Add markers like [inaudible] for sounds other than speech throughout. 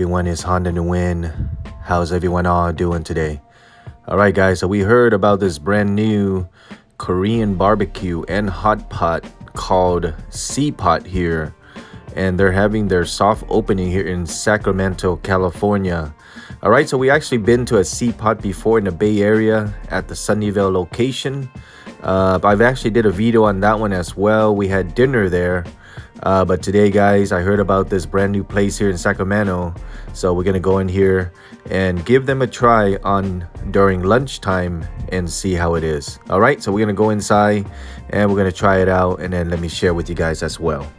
Everyone, it's Honda Nguyen. How's everyone all doing today? Alright guys, so we heard about this brand new Korean barbecue and hot pot called Sea Pot here. And they're having their soft opening here in Sacramento, California. Alright, so we actually been to a Sea Pot before in the Bay Area at the Sunnyvale location. Uh, I've actually did a video on that one as well. We had dinner there. Uh, but today, guys, I heard about this brand new place here in Sacramento. So we're gonna go in here and give them a try on during lunchtime and see how it is. All right, so we're gonna go inside and we're gonna try it out and then let me share with you guys as well.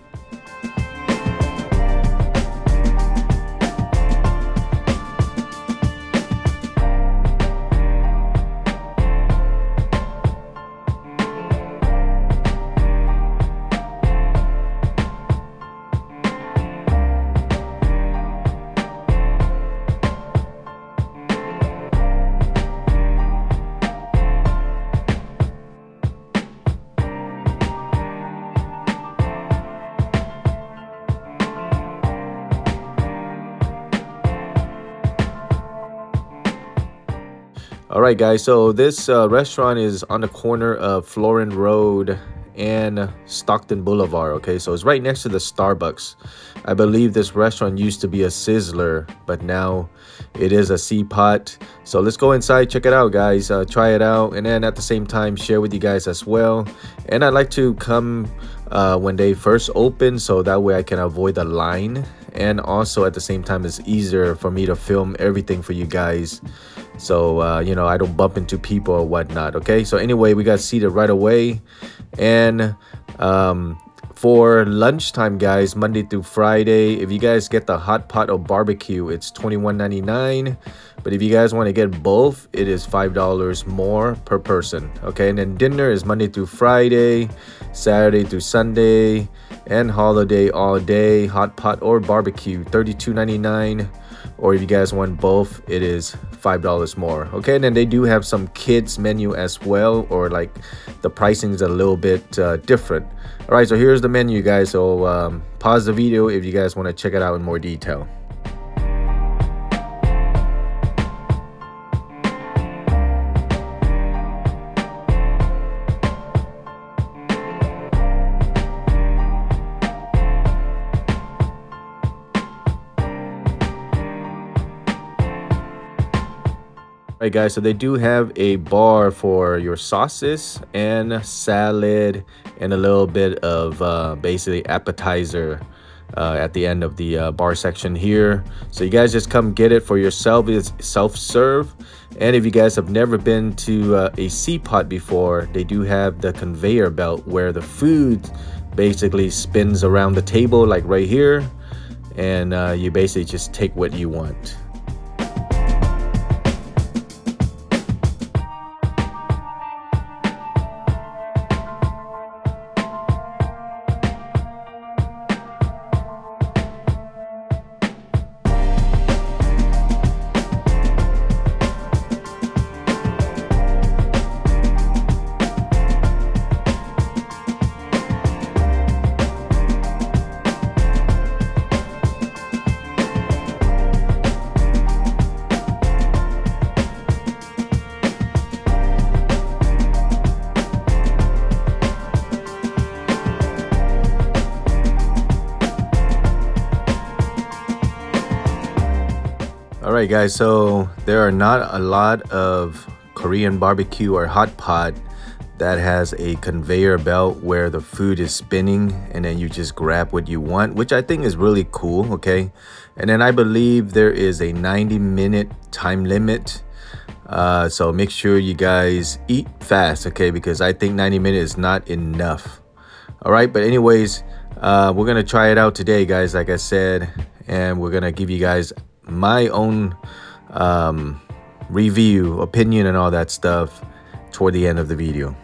Right, guys. So this uh, restaurant is on the corner of Florin Road and Stockton Boulevard. Okay, so it's right next to the Starbucks. I believe this restaurant used to be a Sizzler, but now it is a Sea Pot. So let's go inside, check it out, guys. Uh, try it out, and then at the same time, share with you guys as well. And I'd like to come uh, when they first open, so that way I can avoid the line. And also at the same time, it's easier for me to film everything for you guys. So uh, you know i don't bump into people or whatnot okay? So anyway we got seated right away. And um, for lunchtime guys monday through friday if you guys get the hot pot or barbecue it's 21.99 but if you guys want to get both it is five dollars more per person okay? And then dinner is monday through friday saturday through sunday and holiday all day hot pot or barbecue 32.99 or if you guys want both it is five dollars more. Okay and then they do have some kids menu as well or like the pricing is a little bit uh, different. All right so here's the menu guys. So um, pause the video if you guys want to check it out in more detail Right guys, so they do have a bar for your sauces and salad and a little bit of uh, basically appetizer uh, at the end of the uh, bar section here. So you guys just come get it for yourself. It's self-serve. And if you guys have never been to uh, a Sea Pot before, they do have the conveyor belt where the food basically spins around the table like right here. And uh, you basically just take what you want. Right, guys, so there are not a lot of Korean barbecue or hot pot that has a conveyor belt where the food is spinning and then you just grab what you want, which I think is really cool, okay? And then I believe there is a 90 minute time limit. Uh, so make sure you guys eat fast, okay? Because I think 90 minutes is not enough. All right, but anyways, uh, we're gonna try it out today, guys, like I said, and we're gonna give you guys my own um, review, opinion, and all that stuff toward the end of the video.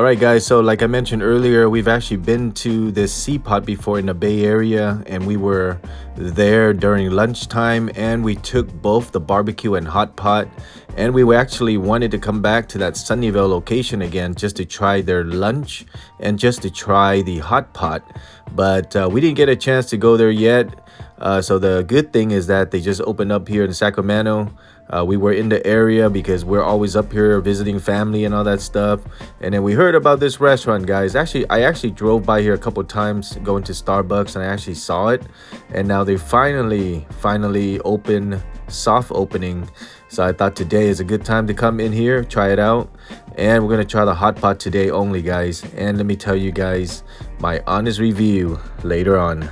All right, guys. So, like I mentioned earlier, we've actually been to this Seapot before in the Bay Area, and we were there during lunchtime, and we took both the barbecue and hot pot, and we actually wanted to come back to that Sunnyvale location again just to try their lunch and just to try the hot pot, but uh, we didn't get a chance to go there yet. Uh, so the good thing is that they just opened up here in Sacramento. Uh, we were in the area because we're always up here visiting family and all that stuff. And then we heard about this restaurant, guys. Actually, I actually drove by here a couple times going to Starbucks and I actually saw it. And now they finally, finally open, soft opening. So I thought today is a good time to come in here, try it out. And we're going to try the hot pot today only, guys. And let me tell you guys my honest review later on.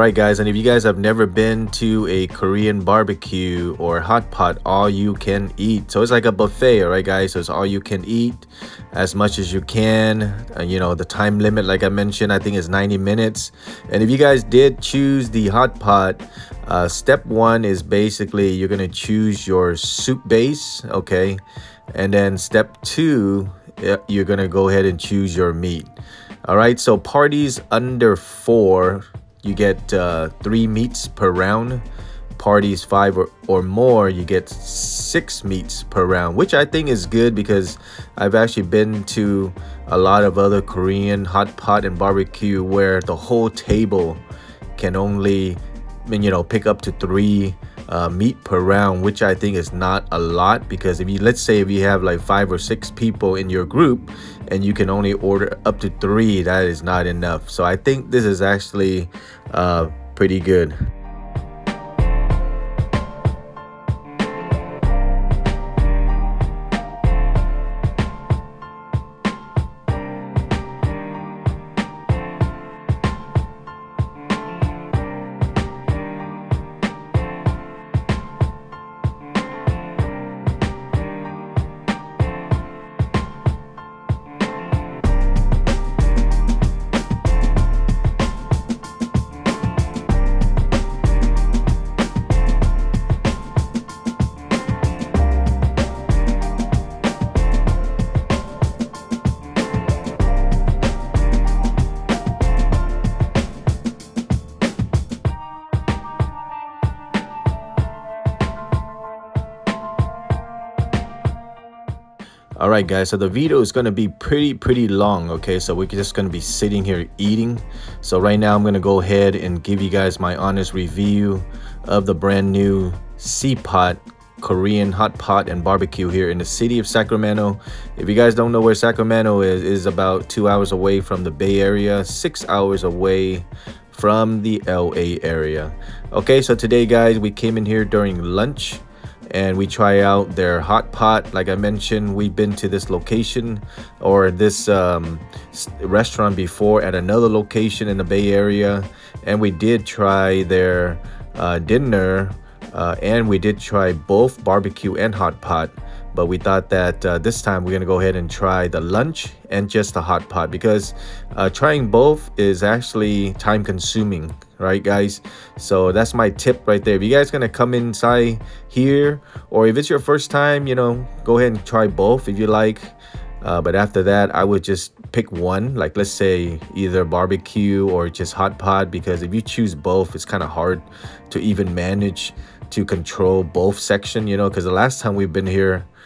All right, guys, and if you guys have never been to a Korean barbecue or hot pot, all you can eat. So it's like a buffet, all right, guys? So it's all you can eat as much as you can. Uh, you know, the time limit, like I mentioned, I think is 90 minutes. And if you guys did choose the hot pot, uh, step one is basically you're going to choose your soup base, okay? And then step two, you're going to go ahead and choose your meat. All right, so parties under four you get uh, three meats per round. Parties five or, or more, you get six meats per round, which I think is good because I've actually been to a lot of other Korean hot pot and barbecue where the whole table can only, you know, pick up to three uh, meat per round, which I think is not a lot because if you let's say if you have like five or six people in your group and you can only order up to three, that is not enough. So I think this is actually uh, pretty good. Guys so the video is going to be pretty pretty long okay so we're just going to be sitting here eating so right now i'm going to go ahead and give you guys my honest review of the brand new Seapot Korean hot pot and barbecue here in the city of Sacramento. If you guys don't know where Sacramento is, is about two hours away from the Bay Area, six hours away from the LA area. Okay, so today guys, we came in here during lunch and we try out their hot pot. Like i mentioned we've been to this location or this um, restaurant before at another location in the bay area and we did try their uh, dinner uh, and we did try both barbecue and hot pot but we thought that uh, this time we're gonna go ahead and try the lunch and just the hot pot because uh, trying both is actually time consuming right guys? So that's my tip right there. If you guys gonna come inside here or if it's your first time you know go ahead and try both if you like. Uh, but after that i would just pick one like let's say either barbecue or just hot pot because if you choose both it's kind of hard to even manage to control both section you know because the last time we've been here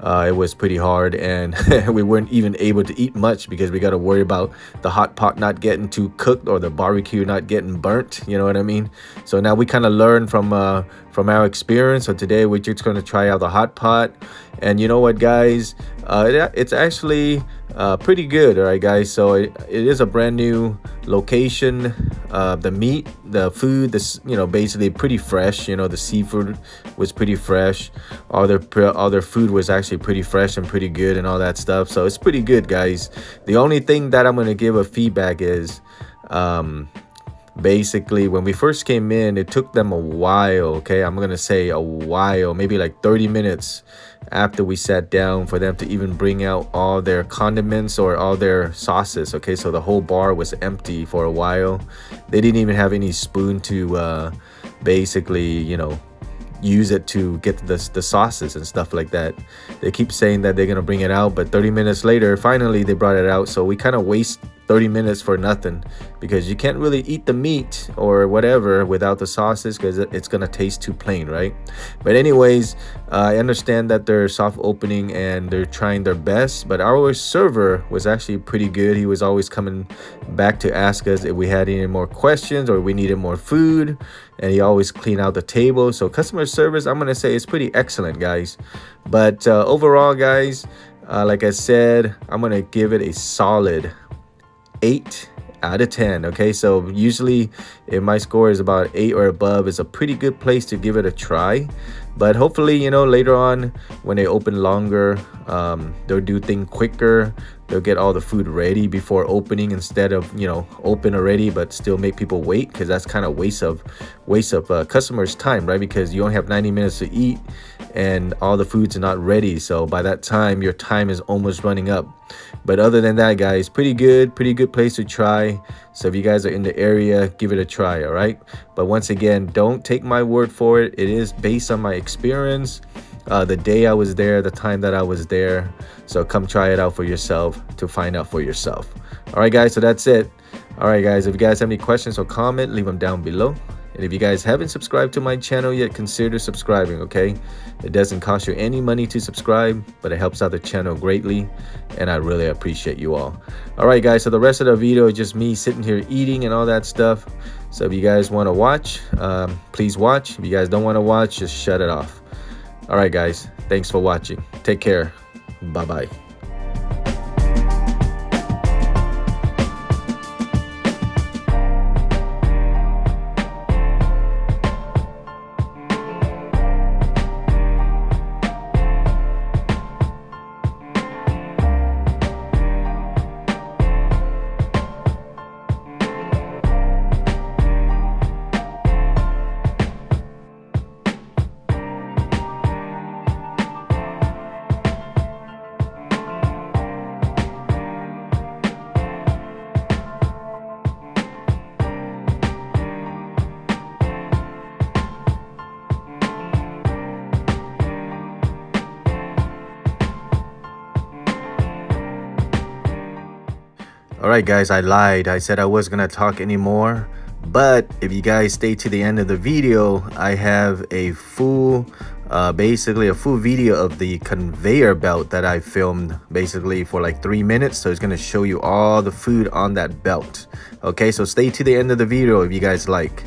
uh, it was pretty hard and [laughs] we weren't even able to eat much because we got to worry about the hot pot not getting too cooked or the barbecue not getting burnt you know what i mean? So now we kind of learn from uh, from our experience. So today we're just going to try out the hot pot. And you know what guys? Uh, it, it's actually uh, pretty good all right guys? So it, it is a brand new location. Uh, the meat the food this you know basically pretty fresh. You know the seafood was pretty fresh. All their all their food was actually pretty fresh and pretty good and all that stuff. So it's pretty good guys. The only thing that i'm going to give a feedback is um, basically when we first came in it took them a while okay? I'm gonna say a while maybe like 30 minutes after we sat down for them to even bring out all their condiments or all their sauces okay? So the whole bar was empty for a while. They didn't even have any spoon to uh basically you know use it to get the, the sauces and stuff like that. They keep saying that they're gonna bring it out but 30 minutes later finally they brought it out. So we kind of waste 30 minutes for nothing because you can't really eat the meat or whatever without the sauces because it's gonna taste too plain right? But anyways uh, i understand that they're soft opening and they're trying their best but our server was actually pretty good. He was always coming back to ask us if we had any more questions or we needed more food and he always clean out the table. So customer service i'm gonna say is pretty excellent guys. But uh, overall guys uh, like i said i'm gonna give it a solid 8 out of 10 okay? So usually if my score is about 8 or above it's a pretty good place to give it a try. But hopefully you know later on when they open longer um, they'll do things quicker they'll get all the food ready before opening instead of you know open already but still make people wait because that's kind of waste of waste of uh, customers time right? Because you only have 90 minutes to eat and all the foods are not ready. So by that time your time is almost running up. But other than that guys pretty good pretty good place to try. So if you guys are in the area give it a try all right? But once again don't take my word for it. It is based on my experience uh, the day I was there, the time that I was there. So come try it out for yourself to find out for yourself. All right, guys, so that's it. All right, guys, if you guys have any questions or comment, leave them down below. And if you guys haven't subscribed to my channel yet, consider subscribing, okay? It doesn't cost you any money to subscribe, but it helps out the channel greatly, and I really appreciate you all. All right, guys, so the rest of the video is just me sitting here eating and all that stuff. So if you guys want to watch, um, please watch. If you guys don't want to watch, just shut it off. All right, guys, thanks for watching. Take care. Bye-bye. all right guys i lied. I said i wasn't gonna talk anymore. But if you guys stay to the end of the video i have a full uh, basically a full video of the conveyor belt that i filmed basically for like three minutes. So it's going to show you all the food on that belt. Okay so stay to the end of the video if you guys like